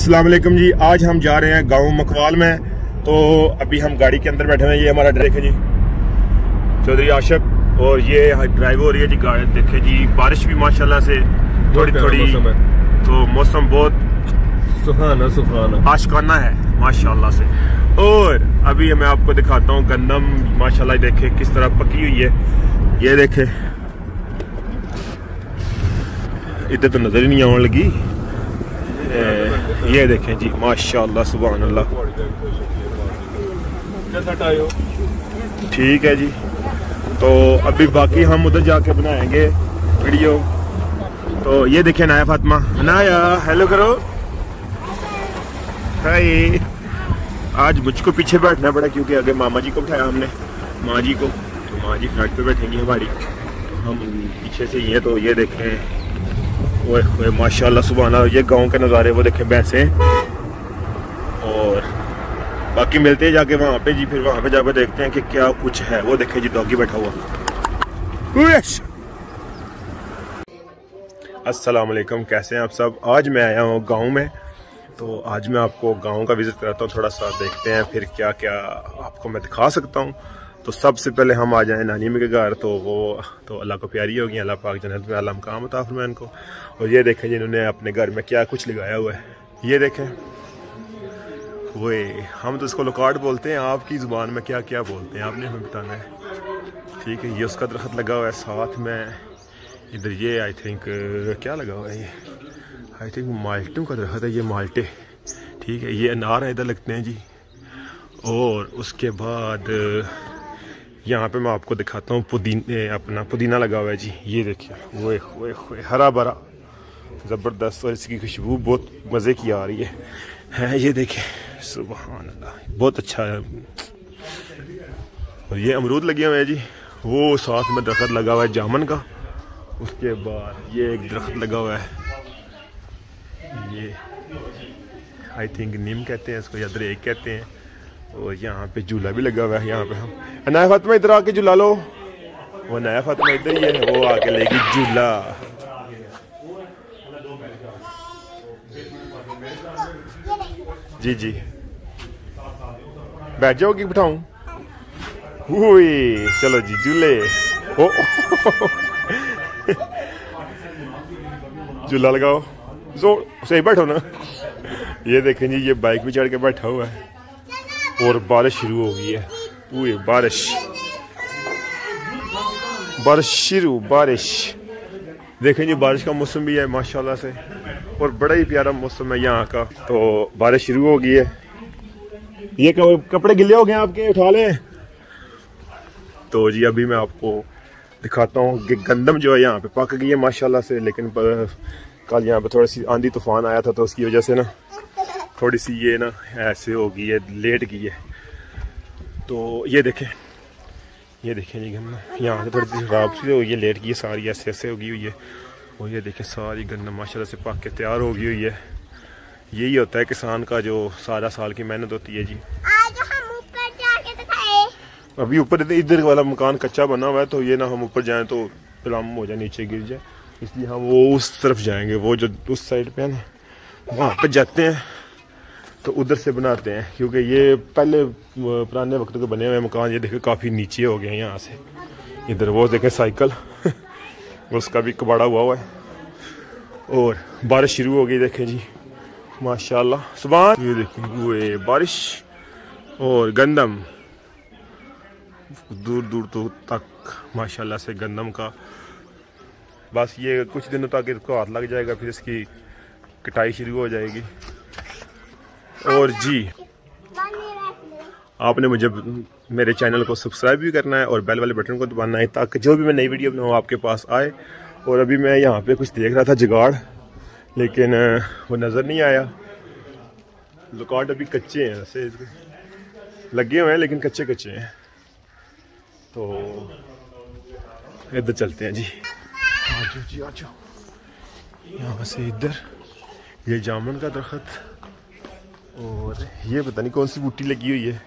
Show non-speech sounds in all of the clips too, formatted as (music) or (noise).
अस्सलाम वालेकुम जी। आज हम जा रहे हैं गाँव मकवाल में। तो अभी हम गाड़ी के अंदर बैठे हैं। ये हमारा ड्राइवर है जी। चौधरी आशक। और ये ड्राइवर हो रही है जी गाड़ी। देखे जी बारिश भी माशाल्लाह से थोड़ी थोड़ी। तो मौसम बहुत सुहाना सुहाना। आशकाना है माशाल्लाह से। और अभी मैं आपको दिखाता हूँ गंदम। माशाल्लाह देखे किस तरह पकी हुई है। ये देखे। इधर तो नज़र ही नहीं आने लगी। ये देखें जी, माशाल्लाह सुबह ठीक है जी। तो अभी बाकी हम उधर जाके बनाएँगे वीडियो। तो ये देखें नाया फातिमा। नाया, हेलो करो। हाय। आज मुझको पीछे बैठना पड़ा क्योंकि आगे मामा जी को बिठाया हमने। माँ जी को। तो माँ जी फ्लैट पे बैठेंगी हमारी। तो हम पीछे से हैं तो ये देखें। ओए माशाल्लाह सुबहाना ये गाँव के नज़ारे वो देखें भैंसे। और बाकी मिलते हैं जाके वहाँ पे जी फिर वहाँ पे जाके देखते हैं कि क्या कुछ है। वो देखें जी डॉगी बैठा हुआ। वालेकुम कैसे हैं आप सब? आज मैं आया हूँ गाँव में तो आज मैं आपको गाँव का विज़िट कराता हूँ थोड़ा सा देखते हैं फिर क्या क्या आपको मैं दिखा सकता हूँ। तो सबसे पहले हम आ जाएँ नानी में के घर तो वो तो अल्लाह को प्यारी होगी, अल्लाह पाक जन्नत में, अल्लाह काम बता मैं इनको। और ये देखें जिन्होंने अपने घर में क्या कुछ लगाया हुआ है। ये देखें। वो हम तो इसको लुकाट बोलते हैं, आपकी ज़ुबान में क्या क्या बोलते हैं, आपने हमें बताना है। ठीक है, ये उसका दरख्त लगा हुआ है साथ में। इधर ये आई थिंक क्या लगा हुआ है ये? आई थिंक माल्टों का दरख्त है, ये माल्टे। ठीक है, ये अनार इधर लगते हैं जी। और उसके बाद यहाँ पे मैं आपको दिखाता हूँ पुदीने, अपना पुदीना लगा हुआ है जी। ये देखिए वो वो हरा भरा ज़बरदस्त, और इसकी खुशबू बहुत मज़े की आ रही है। है, ये देखें सुबह बहुत अच्छा है। और ये अमरूद लगे हुए हैं जी, वो साथ में दरख्त लगा हुआ है जामन का। उसके बाद ये एक दरख्त लगा हुआ है। ये आई थिंक नीम कहते हैं, इसको या दरेक कहते हैं। और यहाँ पे झूला भी लगा हुआ है, यहाँ पे हम। नया फातिमा इधर आके झूला लो। वो नया फातिमा इधर ही है, वो आके लेगी झूला। जी जी। बैठ जाओगी, बिठाऊं? चलो जी, झूले। ओ झूला लगाओ। जो सही बैठो ना। ये देखें जी, ये बाइक भी चढ़ के बैठा हुआ है। और बारिश शुरू हो गई है। पूरी बारिश। बारिश शुरू, बारिश। देखें जी, बारिश का मौसम भी है, माशाल्लाह से। और बड़ा ही प्यारा मौसम है यहाँ का। तो बारिश शुरू हो गई है। ये कपड़े गिले हो गए आपके? उठा लें। तो जी, अभी मैं आपको दिखाता हूँ कि गंदम जो है यहाँ पे पक गई है, माशाल्लाह से। लेकिन कल यहाँ पे थोड़ी सी आंधी तूफ़ान आया था तो उसकी वजह से ना थोड़ी सी ये ना ऐसे हो गई है लेट गई है। तो ये देखें ये देखें जी गन्ना। यहाँ से थोड़ी सी खराब सी हो गई है लेट गई है सारी ऐसे ऐसे हो गई हुई है। और ये देखें सारी गन्ना माशाल्लाह से पक के तैयार हो गई हुई है। यही होता है किसान का जो सारा साल की मेहनत होती है जी। अभी ऊपर इधर वाला मकान कच्चा बना हुआ है तो ये ना हम ऊपर जाएँ तो पिलाम हो जाए नीचे गिर जाए। इसलिए हम वो उस तरफ़ जाएँगे वो जो उस साइड पे है ना वहाँ पर जाते हैं। तो उधर से बनाते हैं, क्योंकि ये पहले पुराने वक्त के बने हुए मकान, ये देखे, काफ़ी नीचे हो गए हैं यहाँ से। इधर वो देखें, साइकिल, (laughs) उसका भी कबाड़ा हुआ हुआ है। और बारिश शुरू हो गई, देखें जी, माशाल्लाह। सुबह ये देखें हुए बारिश और गंदम। दूर दूर तो तक, माशाल्लाह से गंदम का। बस ये कुछ दिनों तक इसको हाथ लग जाएगा, फिर इसकी कटाई शुरू हो जाएगी। और जी। आपने मुझे मेरे चैनल को सब्सक्राइब भी करना है और बेल वाले बटन को दबाना है ताकि जो भी मैं नई वीडियो बनाऊँ आपके पास आए। और अभी मैं यहाँ पे कुछ देख रहा था जुगाड़ लेकिन वो नज़र नहीं आया। लुकाट अभी कच्चे हैं ऐसे लगे हुए हैं लेकिन कच्चे कच्चे हैं। तो इधर चलते हैं जी। आ जाओ जी आ जाओ। यहाँ से इधर ये जामुन का दरख्त। और ये पता नहीं कौन सी बूटी लगी हुई है।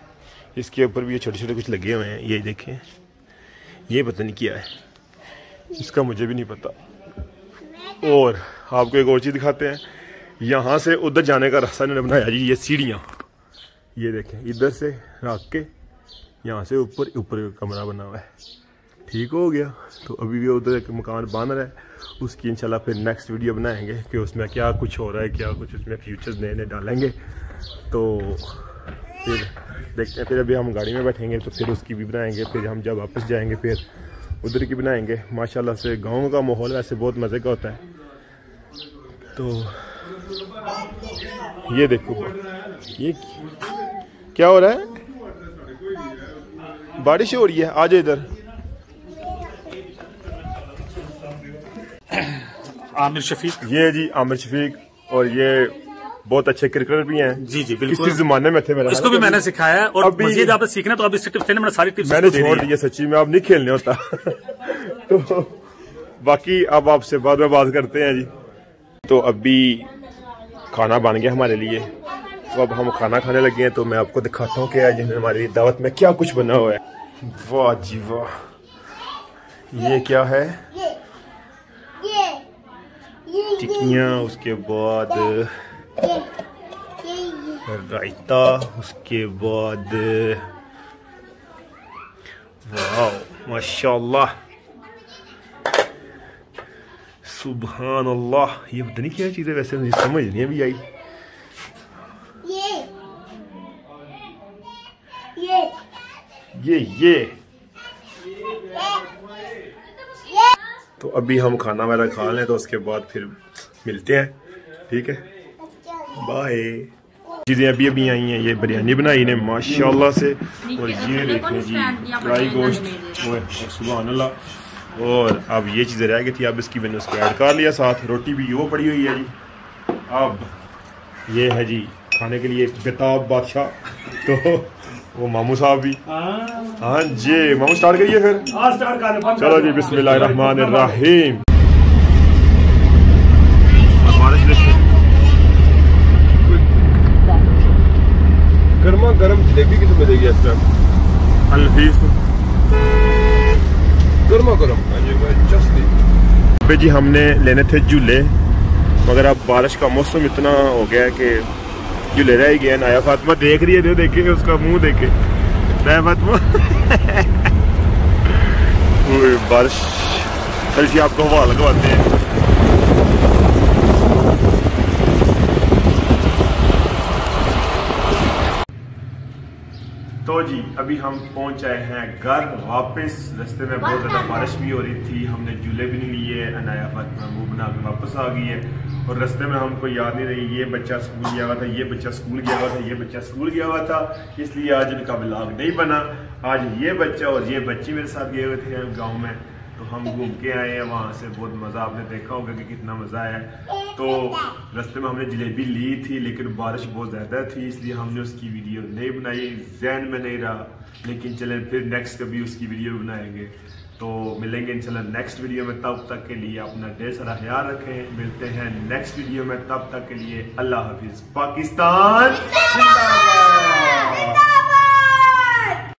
इसके ऊपर भी ये छोटे छोटे कुछ लगे हुए हैं। ये देखें। ये पता नहीं क्या है। इसका मुझे भी नहीं पता। और आपको एक और चीज़ दिखाते हैं। यहाँ से उधर जाने का रास्ता इन्होंने बनाया जी, ये सीढ़ियाँ। ये देखें, इधर से रख के, यहाँ से ऊपर ऊपर कमरा बना हुआ है। ठीक हो गया। तो अभी भी उधर एक मकान बन रहा है। उसकी इंशाल्लाह फिर नेक्स्ट वीडियो बनाएँगे कि उसमें क्या कुछ हो रहा है, क्या कुछ उसमें फ्यूचर्स नए नए डालेंगे। तो फिर देखते हैं फिर अभी हम गाड़ी में बैठेंगे तो फिर उसकी भी बनाएँगे फिर हम जब वापस जाएँगे फिर उधर की बनाएँगे। माशाल्लाह से गाँव का माहौल वैसे बहुत मज़े का होता है। तो ये देखो ये क्या हो रहा है? बारिश हो रही है आ जाओ इधर। आमिर शफीक। ये जी आमिर शफीक और ये बहुत अच्छे क्रिकेटर भी हैं। जी जी बिल्कुल। किसी जमाने में थे मेरा इसको भी मैंने सिखाया है और अभी- मजीद आपने सीखना तो आप इससे टिप्स मैंने सारी टिप्स मैंने इसको दे दी छोड़ हैं। दिया सच्ची में अब नहीं खेलने होता। (laughs) तो बाकी अब आपसे बाद में बात करते हैं जी। तो अभी खाना बन गया हमारे लिए। तो अब हम खाना खाने लगे हैं तो मैं आपको दिखाता हूँ कि आज हमारी दावत में क्या कुछ बना हुआ है। वाह जी वाह। ये क्या है? ये ये ये। टिक्कियाँ उसके बाद रायता उसके बाद वाह माशाल्लाह। सुबहान अल्लाह ये पता नहीं क्या चीज़ है वैसे मुझे समझ नहीं अभी आई। ये। ये। ये ये। ये। तो अभी हम खाना वगैरह खा लें तो उसके बाद फिर मिलते हैं ठीक है? बाय चीज़ें अभी अभी आई हैं ये बिरयानी बनाई ने माशाल्लाह से। और ये देखें जी फ्राई गोश्त सुबह अल्लाह और अब ये चीज़ें रह गई थी अब इसकी मैंने उसको ऐड कर लिया साथ रोटी भी वो पड़ी हुई है जी। अब ये है जी खाने के लिए बेताब बादशाह। तो वो मामू साहब भी। हाँ। जी मामू स्टार्ट करिए फिर। चलो जी बिस्मिल्लाह रहमान रहीम बारिश देखिए गर्मा गर्म जलेबी कितने मिलेगी इस टाइम अलफीस गर्मा गर्म। जस्टी पे जी हमने लेने थे झूले मगर अब बारिश का मौसम इतना हो गया है कि झूले रह ही गए नाया फातिमा देख रही है जो देखे उसका मुँह देखे नाया फातिमा। (laughs) ओए, बारिश। चल जी आपको हवा लगवाते हैं। तो जी, अभी हम पहुँच आए हैं घर, वापस। रास्ते में बहुत ज़्यादा बारिश भी हो रही थी, हमने झूले भी नहीं लिए अनाया फातिमा मुँह बना के वापस आ गई है। और रास्ते में हमको याद नहीं रही, ये बच्चा स्कूल गया हुआ था, ये बच्चा स्कूल गया हुआ था, ये बच्चा स्कूल गया हुआ था, इसलिए आज इनका ब्लॉग नहीं बना। आज ये बच्चा और ये बच्ची मेरे साथ गए हुए थे, गाँव में। तो हम घूम के आए हैं, वहाँ से बहुत मज़ा आपने देखा होगा कि कितना मज़ा आया। तो रास्ते में हमने जलेबी ली थी, लेकिन बारिश बहुत ज़्यादा थी, इसलिए हमने उसकी वीडियो नहीं बनाई, जहन में नहीं रहा। लेकिन चले, फिर नेक्स्ट कभी उसकी वीडियो बनाएँगे। तो मिलेंगे इंशाल्लाह नेक्स्ट वीडियो में, तब तक के लिए अपना ढेर सारा ख्याल रखें। मिलते हैं नेक्स्ट वीडियो में, तब तक के लिए अल्लाह हाफिज़। पाकिस्तान।